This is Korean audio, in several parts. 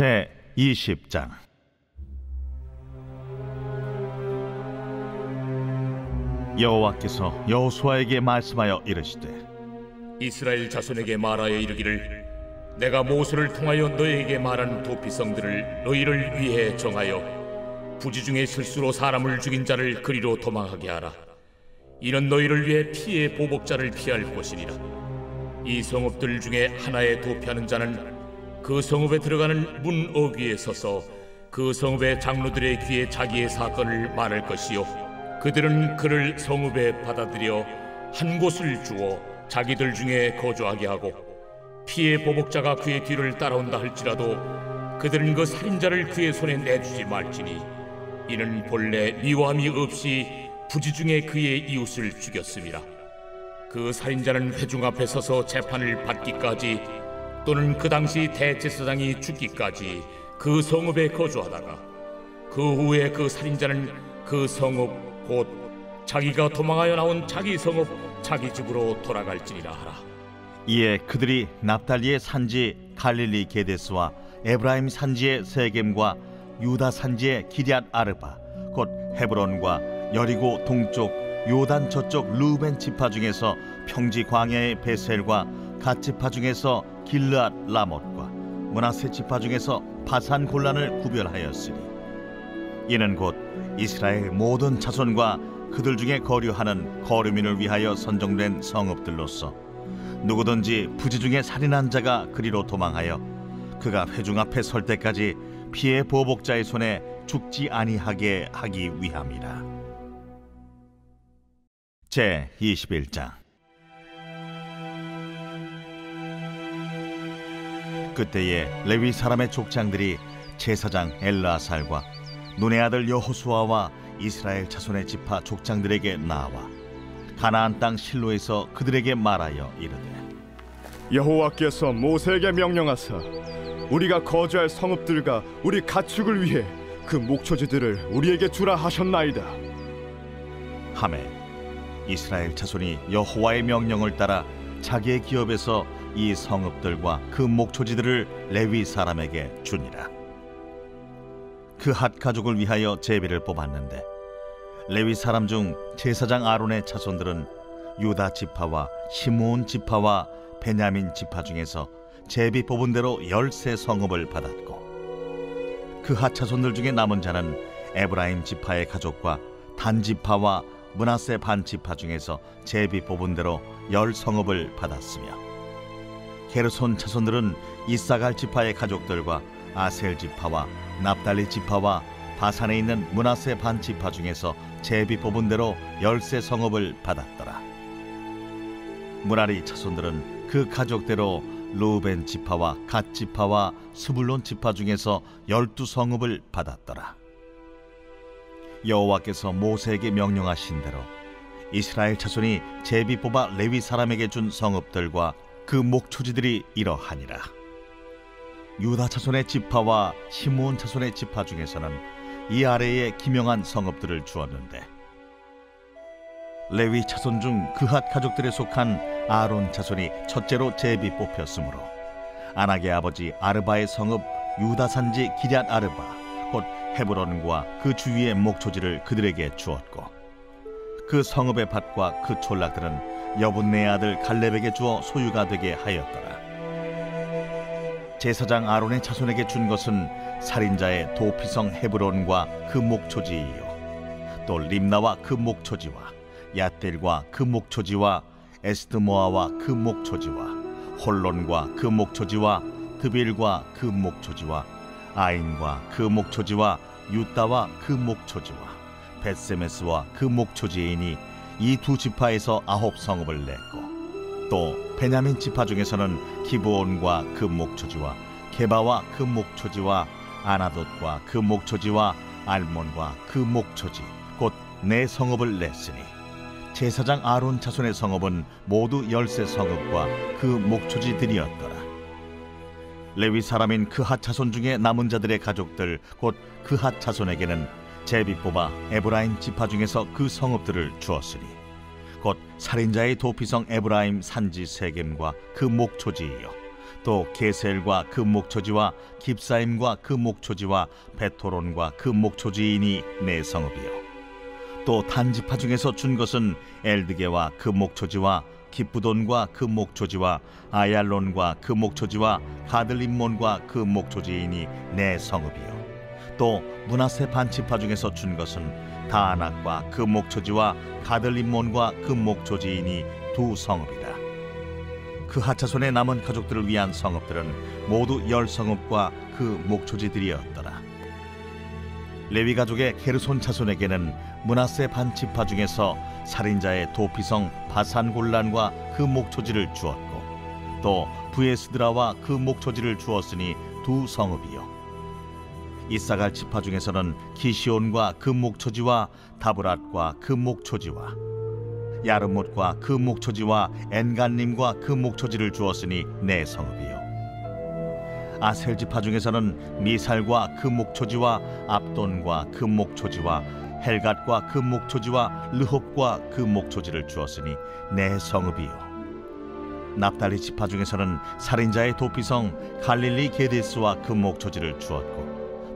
제 20장. 여호와께서 여호수아에게 말씀하여 이르시되 이스라엘 자손에게 말하여 이르기를 내가 모세를 통하여 너희에게 말한 도피성들을 너희를 위해 정하여 부지 중에 실수로 사람을 죽인 자를 그리로 도망하게 하라. 이는 너희를 위해 피해 보복자를 피할 것이니라. 이 성읍들 중에 하나에 도피하는 자는 그 성읍에 들어가는 문 어귀에 서서 그 성읍의 장로들의 귀에 자기의 사건을 말할 것이요 그들은 그를 성읍에 받아들여 한 곳을 주어 자기들 중에 거주하게 하고 피해 보복자가 그의 뒤를 따라온다 할지라도 그들은 그 살인자를 그의 손에 내주지 말지니 이는 본래 미워함이 없이 부지 중에 그의 이웃을 죽였습니다. 그 살인자는 회중 앞에 서서 재판을 받기까지 또는 그 당시 대제사장이 죽기까지 그 성읍에 거주하다가 그 후에 그 살인자는 그 성읍 곧 자기가 도망하여 나온 자기 성읍 자기 집으로 돌아갈지니라 하라. 이에 그들이 납달리의 산지 갈릴리 게데스와 에브라임 산지의 세겜과 유다 산지의 기럇 아르바 곧 헤브론과 여리고 동쪽 요단 저쪽 루벤 지파 중에서 평지 광야의 베셀과 갓 지파 중에서 길르앗 라못과 문하세 지파 중에서 바산 골란을 구별하였으니 이는 곧 이스라엘 모든 자손과 그들 중에 거류하는 거류민을 위하여 선정된 성읍들로서 누구든지 부지 중에 살인한 자가 그리로 도망하여 그가 회중 앞에 설 때까지 피해 보복자의 손에 죽지 아니하게 하기 위함이라. 제 21장 그때에 레위 사람의 족장들이 제사장 엘라살과 눈의 아들 여호수아와 이스라엘 자손의 지파 족장들에게 나와 가나안 땅 실로에서 그들에게 말하여 이르되 여호와께서 모세에게 명령하사 우리가 거주할 성읍들과 우리 가축을 위해 그 목초지들을 우리에게 주라 하셨나이다. 하매 이스라엘 자손이 여호와의 명령을 따라 자기의 기업에서 이 성읍들과 그 목초지들을 레위 사람에게 주니라. 그 핫 가족을 위하여 제비를 뽑았는데 레위 사람 중 제사장 아론의 자손들은 유다 지파와 시므온 지파와 베냐민 지파 중에서 제비 뽑은 대로 열세 성읍을 받았고 그핫 자손들 중에 남은 자는 에브라임 지파의 가족과 단 지파와 문하세 반 지파 중에서 제비 뽑은 대로 열 성읍을 받았으며 게르손 자손들은 이사갈 지파의 가족들과 아셀 지파와 납달리 지파와 바산에 있는 문하세 반 지파 중에서 제비 뽑은 대로 열세 성읍을 받았더라. 무라리 자손들은 그 가족대로 루벤 지파와 갓 지파와 스불론 지파 중에서 열두 성읍을 받았더라. 여호와께서 모세에게 명령하신 대로 이스라엘 자손이 제비 뽑아 레위 사람에게 준 성읍들과 그 목초지들이 이러하니라. 유다 자손의 지파와 시므온 자손의 지파 중에서는 이 아래에 기명한 성읍들을 주었는데 레위 자손 중 그핫 가족들에 속한 아론 자손이 첫째로 제비 뽑혔으므로 아낙의 아버지 아르바의 성읍 유다 산지 기럇 아르바 곧 헤브론과 그 주위의 목초지를 그들에게 주었고 그 성읍의 밭과 그 촌락들은 여분네 아들 갈렙에게 주어 소유가 되게 하였더라. 제사장 아론의 자손에게 준 것은 살인자의 도피성 헤브론과 그 목초지이요 또 림나와 그 목초지와 야델과 그 목초지와 에스드모아와 그 목초지와 홀론과 그 목초지와 드빌과 그 목초지와 아인과 그 목초지와 유다와 그 목초지와 베세메스와 그 목초지이니 이 두 지파에서 아홉 성읍을 냈고 또 베냐민 지파 중에서는 기브온과 그 목초지와 게바와 그 목초지와 아나돗과 그 목초지와 알몬과 그 목초지 곧 네 성읍을 냈으니 제사장 아론 자손의 성읍은 모두 열세 성읍과 그 목초지들이었더라. 레위 사람인 그핫 자손 중에 남은 자들의 가족들 곧 그핫 자손에게는 제비 뽑아 에브라임 지파 중에서 그 성읍들을 주었으니 곧 살인자의 도피성 에브라임 산지 세겜과 그 목초지이요. 또 게셀과 그 목초지와 깁사임과 그 목초지와 베토론과 그 목초지이니 내 성읍이요. 또 단지파 중에서 준 것은 엘드게와 그 목초지와 기쁘돈과 그 목초지와 아얄론과 그 목초지와 가들림몬과 그 목초지이니 내 성읍이요 또 문하세 반지파 중에서 준 것은 다안악과 그 목초지와 가들림몬과 그 목초지이니 두 성읍이다 그 하차손에 남은 가족들을 위한 성읍들은 모두 열 성읍과 그 목초지들이었더라. 레위 가족의 게르손 자손에게는 문하세 반지파 중에서 살인자의 도피성 바산골란과 그 목초지를 주었고 또 부에스드라와 그 목초지를 주었으니 두 성읍이요. 이사갈 지파 중에서는 기시온과 그 목초지와 다브랏과 그 목초지와 야르못과 그 목초지와 엔간님과 그 목초지를 주었으니 내 성읍이요. 아셀 지파 중에서는 미살과 그 목초지와 압돈과 그 목초지와 헬갓과 그 목초지와 르홉과 그 목초지를 주었으니 내 성읍이요. 납달리 지파 중에서는 살인자의 도피성 갈릴리 게데스와 그 목초지를 주었고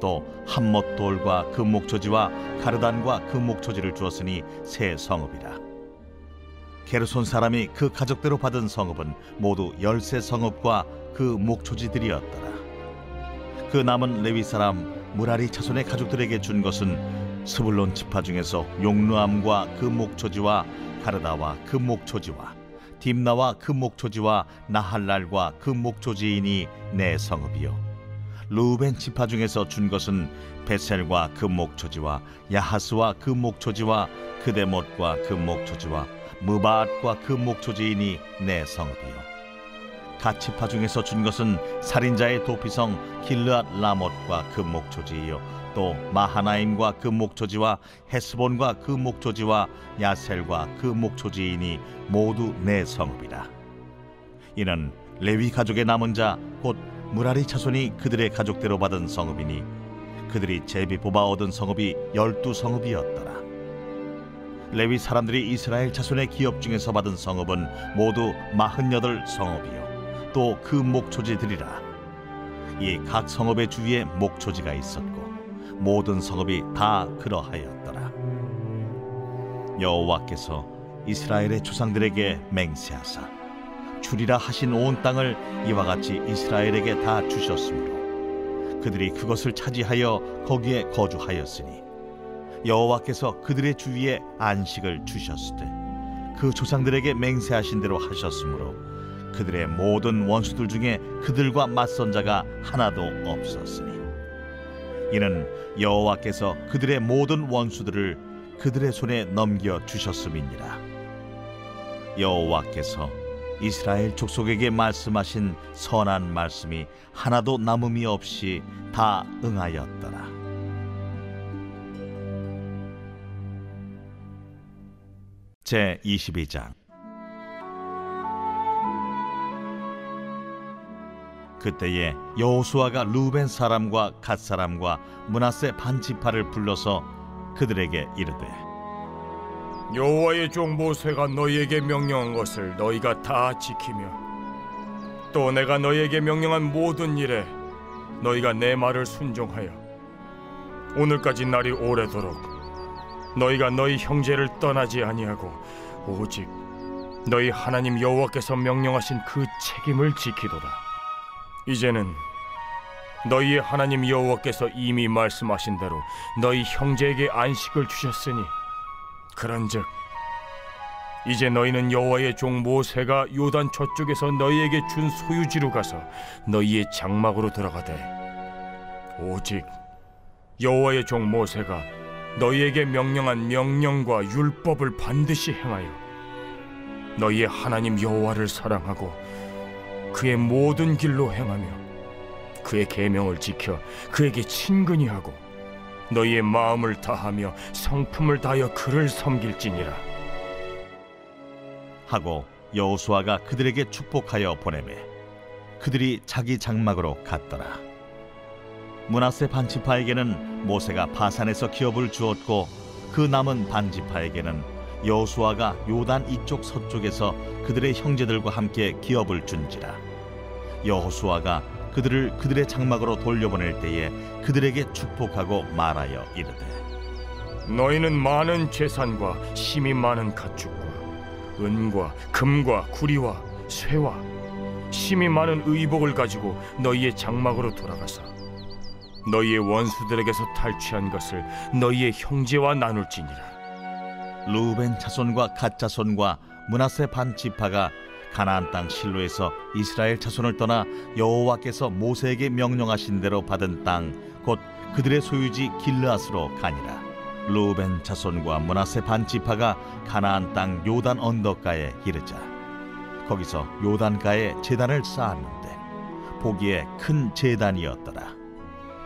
또 함못돌과 그 목초지와 가르단과 그 목초지를 주었으니 새 성읍이라 게르손 사람이 그 가족대로 받은 성읍은 모두 열세 성읍과 그 목초지들이었더라. 그 남은 레위 사람 무라리 자손의 가족들에게 준 것은 스불론 지파 중에서 용루암과 그 목초지와 가르다와 그 목초지와 딥나와 그 목초지와 나할랄과 그 목초지이니 내 성읍이요. 루벤 지파 중에서 준 것은 베셀과 그 목초지와 야하스와 그 목초지와 그데못과 그 목초지와 무바앗과 그 목초지이니 내 성읍이요. 가치파 중에서 준 것은 살인자의 도피성 길르앗 라못과 그 목초지이요. 또 마하나임과 그 목초지와 헤스본과 그 목초지와 야셀과 그 목초지이니 모두 내 성읍이라. 이는 레위 가족의 남은 자곧 무라리 자손이 그들의 가족대로 받은 성읍이니 그들이 제비 뽑아 얻은 성읍이 열두 성읍이었더라. 레위 사람들이 이스라엘 자손의 기업 중에서 받은 성읍은 모두 마흔여덟 성읍이요. 또 그 목초지들이라. 이 각 성읍의 주위에 목초지가 있었고 모든 성읍이 다 그러하였더라. 여호와께서 이스라엘의 조상들에게 맹세하사 주리라 하신 온 땅을 이와 같이 이스라엘에게 다 주셨으므로 그들이 그것을 차지하여 거기에 거주하였으니 여호와께서 그들의 주위에 안식을 주셨을 때 그 조상들에게 맹세하신 대로 하셨으므로 그들의 모든 원수들 중에 그들과 맞선 자가 하나도 없었으니 이는 여호와께서 그들의 모든 원수들을 그들의 손에 넘겨 주셨음이니라. 여호와께서 이스라엘 족속에게 말씀하신 선한 말씀이 하나도 남음이 없이 다 응하였더라. 제 22장 그때에 여호수아가 루벤 사람과 갓 사람과 문하세 반지파를 불러서 그들에게 이르되 여호와의 종 모세가 너희에게 명령한 것을 너희가 다 지키며 또 내가 너희에게 명령한 모든 일에 너희가 내 말을 순종하여 오늘까지 날이 오래도록 너희가 너희 형제를 떠나지 아니하고 오직 너희 하나님 여호와께서 명령하신 그 책임을 지키도다. 이제는 너희의 하나님 여호와께서 이미 말씀하신 대로 너희 형제에게 안식을 주셨으니 그런즉 이제 너희는 여호와의 종 모세가 요단 저쪽에서 너희에게 준 소유지로 가서 너희의 장막으로 들어가되 오직 여호와의 종 모세가 너희에게 명령한 명령과 율법을 반드시 행하여 너희의 하나님 여호와를 사랑하고 그의 모든 길로 행하며 그의 계명을 지켜 그에게 친근히 하고 너희의 마음을 다하며 성품을 다하여 그를 섬길지니라 하고 여호수아가 그들에게 축복하여 보내매 그들이 자기 장막으로 갔더라. 문하세 반지파에게는 모세가 바산에서 기업을 주었고 그 남은 반지파에게는 여호수아가 요단 이쪽 서쪽에서 그들의 형제들과 함께 기업을 준지라 여호수아가 그들을 그들의 장막으로 돌려보낼 때에 그들에게 축복하고 말하여 이르되 너희는 많은 재산과 힘이 많은 가축과 은과 금과 구리와 쇠와 힘이 많은 의복을 가지고 너희의 장막으로 돌아가서 너희의 원수들에게서 탈취한 것을 너희의 형제와 나눌지니라. 루벤 자손과 갓 자손과 문하세 반 지파가 가나안 땅 실로에서 이스라엘 자손을 떠나 여호와께서 모세에게 명령하신 대로 받은 땅 곧 그들의 소유지 길르앗으로 가니라. 루벤 자손과 문하세 반 지파가 가나안 땅 요단 언덕가에 이르자. 거기서 요단가에 제단을 쌓았는데 보기에 큰 제단이었더라.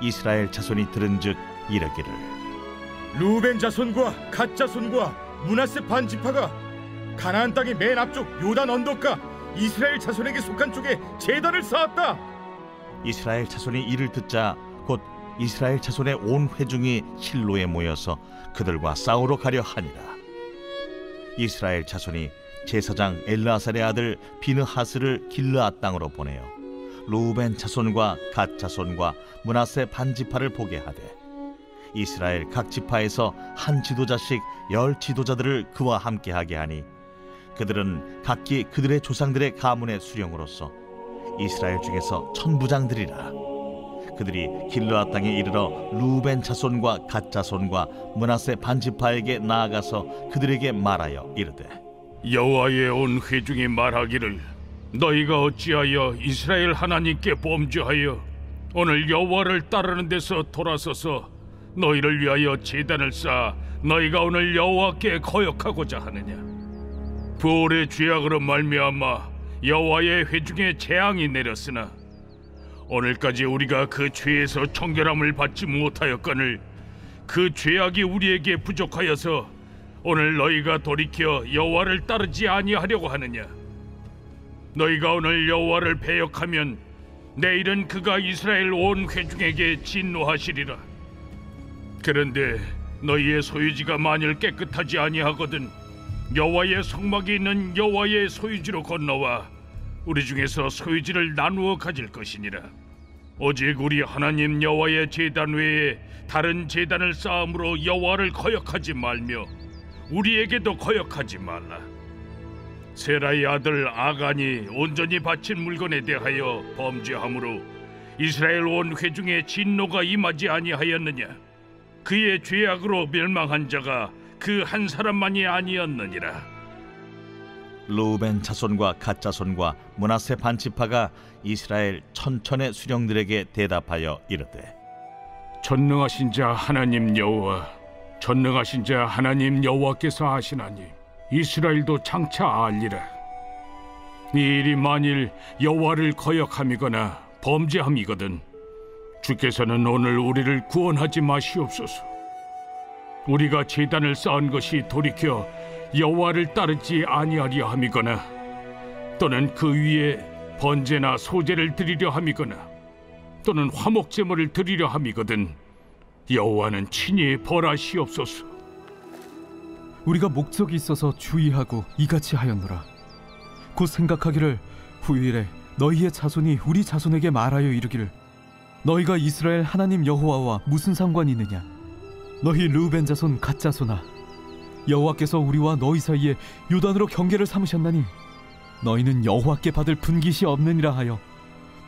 이스라엘 자손이 들은즉 이르기를. 루벤 자손과 갓 자손과 문하세 반 지파가 가나안 땅의 맨 앞쪽 요단 언덕가 이스라엘 자손에게 속한 쪽에 제단을 쌓았다. 이스라엘 자손이 이를 듣자 곧 이스라엘 자손의 온 회중이 실로에 모여서 그들과 싸우러 가려 하니라. 이스라엘 자손이 제사장 엘라살의 아들 비느하스를 길르앗 땅으로 보내어 루벤 자손과 갓 자손과 문하세 반지파를 보게 하되 이스라엘 각 지파에서 한 지도자씩 열 지도자들을 그와 함께하게 하니 그들은 각기 그들의 조상들의 가문의 수령으로서 이스라엘 중에서 천부장들이라. 그들이 길르앗 땅에 이르러 루벤 자손과 갓 자손과 문하세 반지파에게 나아가서 그들에게 말하여 이르되 여호와의 온 회중이 말하기를 너희가 어찌하여 이스라엘 하나님께 범죄하여 오늘 여호와를 따르는 데서 돌아서서 너희를 위하여 제단을 쌓아 너희가 오늘 여호와께 거역하고자 하느냐 부올의 죄악으로 말미암아 여호와의 회중에 재앙이 내렸으나 오늘까지 우리가 그 죄에서 청결함을 받지 못하였거늘 그 죄악이 우리에게 부족하여서 오늘 너희가 돌이켜 여호와를 따르지 아니하려고 하느냐? 너희가 오늘 여호와를 배역하면 내일은 그가 이스라엘 온 회중에게 진노하시리라. 그런데 너희의 소유지가 만일 깨끗하지 아니하거든 여호와의 성막이 있는 여호와의 소유지로 건너와 우리 중에서 소유지를 나누어 가질 것이니라. 오직 우리 하나님 여호와의 제단 외에 다른 제단을 쌓음으로 여호와를 거역하지 말며 우리에게도 거역하지 말라. 세라의 아들 아간이 온전히 바친 물건에 대하여 범죄함으로 이스라엘 온 회중에 진노가 임하지 아니하였느냐? 그의 죄악으로 멸망한 자가 그 한 사람만이 아니었느니라. 루벤 자손과 갓 자손과 문하세 반지파가 이스라엘 천천의 수령들에게 대답하여 이르되 전능하신 자 하나님 여호와 전능하신 자 하나님 여호와께서 하시나니 이스라엘도 장차 알리라. 이 일이 만일 여호와를 거역함이거나 범죄함이거든 주께서는 오늘 우리를 구원하지 마시옵소서 우리가 제단을 쌓은 것이 돌이켜 여호와를 따르지 아니하려 함이거나 또는 그 위에 번제나 소제를 드리려 함이거나 또는 화목 제물을 드리려 함이거든 여호와는 친히 벌하시옵소서. 우리가 목적이 있어서 주의하고 이같이 하였노라. 곧 생각하기를 후일에 너희의 자손이 우리 자손에게 말하여 이르기를 너희가 이스라엘 하나님 여호와와 무슨 상관이 있느냐? 너희 르우벤 자손 갓 자손아 여호와께서 우리와 너희 사이에 요단으로 경계를 삼으셨나니 너희는 여호와께 받을 분깃이 없느니라 하여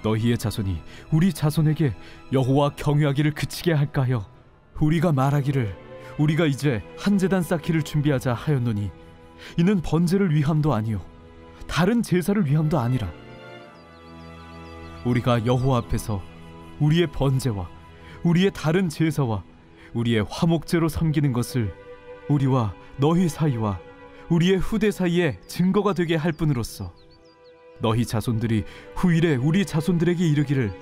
너희의 자손이 우리 자손에게 여호와 경유하기를 그치게 할까 하여 우리가 말하기를 우리가 이제 한 제단 쌓기를 준비하자 하였노니 이는 번제를 위함도 아니요 다른 제사를 위함도 아니라 우리가 여호와 앞에서 우리의 번제와 우리의 다른 제사와 우리의 화목제로 섬기는 것을 우리와 너희 사이와 우리의 후대 사이에 증거가 되게 할 뿐으로써 너희 자손들이 후일에 우리 자손들에게 이르기를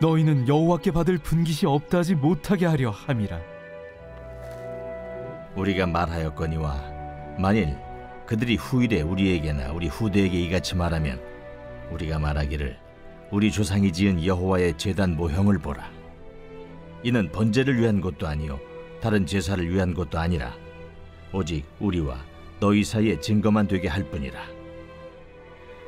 너희는 여호와께 받을 분깃이 없다지 못하게 하려 함이라. 우리가 말하였거니와 만일 그들이 후일에 우리에게나 우리 후대에게 이같이 말하면 우리가 말하기를 우리 조상이 지은 여호와의 제단 모형을 보라 이는 번제를 위한 것도 아니요 다른 제사를 위한 것도 아니라 오직 우리와 너희 사이에 증거만 되게 할 뿐이라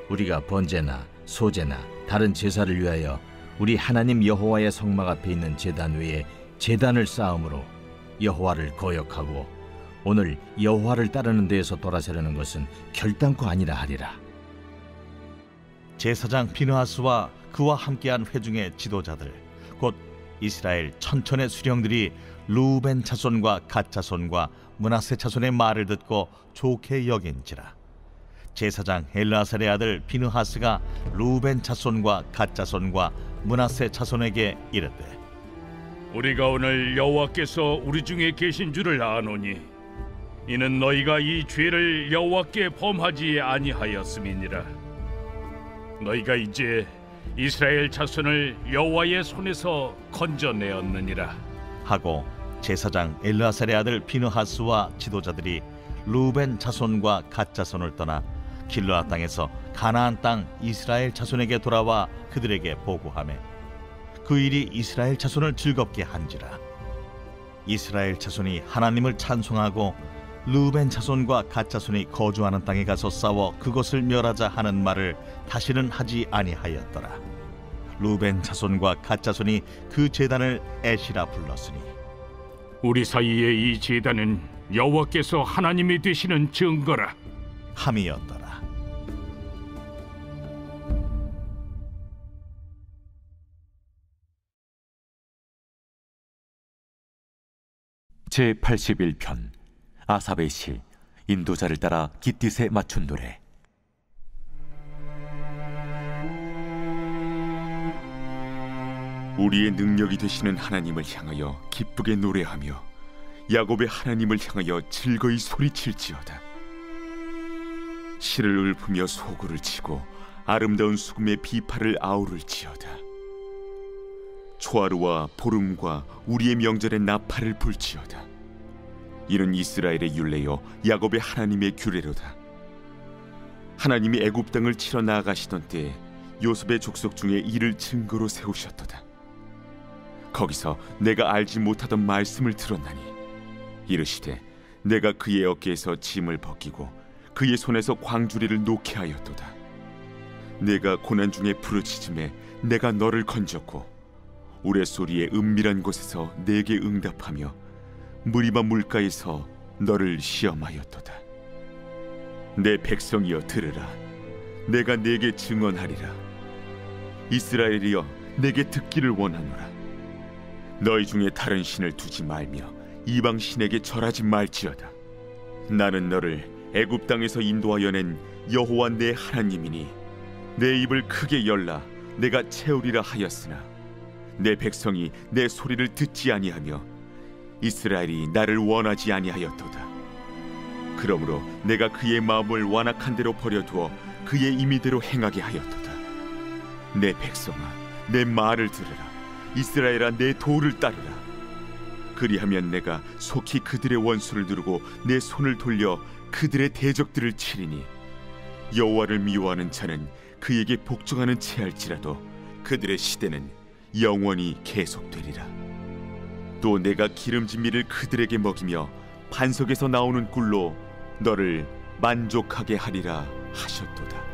우리가 번제나 소제나 다른 제사를 위하여 우리 하나님 여호와의 성막 앞에 있는 제단 외에 제단을 쌓음으로 여호와를 거역하고 오늘 여호와를 따르는 데에서 돌아서려는 것은 결단코 아니라 하리라. 제사장 비느하스와 그와 함께한 회중의 지도자들 곧 이스라엘 천천의 수령들이 루벤 자손과 갓 자손과 문하세 자손의 말을 듣고 좋게 여긴지라. 제사장 엘라살의 아들 비느하스가 루벤 자손과 갓 자손과 문하세 자손에게 이르되 우리가 오늘 여호와께서 우리 중에 계신 줄을 아노니 이는 너희가 이 죄를 여호와께 범하지 아니하였음이니라. 너희가 이제 이스라엘 자손을 여호와의 손에서 건져내었느니라. 하고 제사장 엘라살의 아들 비느하스와 지도자들이 루벤 자손과 갓 자손을 떠나 길르앗 땅에서 가나안 땅 이스라엘 자손에게 돌아와 그들에게 보고하매 그 일이 이스라엘 자손을 즐겁게 한지라. 이스라엘 자손이 하나님을 찬송하고 루벤 자손과 갓 자손이 거주하는 땅에 가서 싸워 그것을 멸하자 하는 말을 다시는 하지 아니하였더라. 루벤 자손과 갓 자손이 그 제단을 에시라 불렀으니. 우리 사이의 이 제단은 여호와께서 하나님이 되시는 증거라. 함이었더라. 제 81편 아삽의 시 인도자를 따라 깃딧에 맞춘 노래. 우리의 능력이 되시는 하나님을 향하여 기쁘게 노래하며 야곱의 하나님을 향하여 즐거이 소리칠지어다. 실을 읊으며 소구를 치고 아름다운 수금의 비파를 아우를지어다. 초하루와 보름과 우리의 명절에 나팔을 불지어다 이는 이스라엘의 율례요 야곱의 하나님의 규례로다. 하나님이 애굽 땅을 치러 나아가시던 때에 요셉의 족속 중에 이를 증거로 세우셨도다. 거기서 내가 알지 못하던 말씀을 들었나니 이르시되 내가 그의 어깨에서 짐을 벗기고 그의 손에서 광주리를 놓게 하였도다. 내가 고난 중에 부르짖음에 내가 너를 건졌고 우레 소리의 은밀한 곳에서 내게 응답하며 무리바 물가에서 너를 시험하였도다. 내 백성이여 들으라. 내가 내게 증언하리라. 이스라엘이여 내게 듣기를 원하노라. 너희 중에 다른 신을 두지 말며 이방 신에게 절하지 말지어다. 나는 너를 애굽 땅에서 인도하여 낸 여호와 내 하나님이니 내 입을 크게 열라. 내가 채우리라 하였으나 내 백성이 내 소리를 듣지 아니하며 이스라엘이 나를 원하지 아니하였도다. 그러므로 내가 그의 마음을 완악한 대로 버려두어 그의 임의대로 행하게 하였도다. 내 백성아 내 말을 들으라. 이스라엘아 내 도를 따르라. 그리하면 내가 속히 그들의 원수를 누르고 내 손을 돌려 그들의 대적들을 치리니 여호와를 미워하는 자는 그에게 복종하는 채할지라도 그들의 시대는 영원히 계속되리라 또 내가 기름진 밀을 그들에게 먹이며 반석에서 나오는 꿀로 너를 만족하게 하리라 하셨도다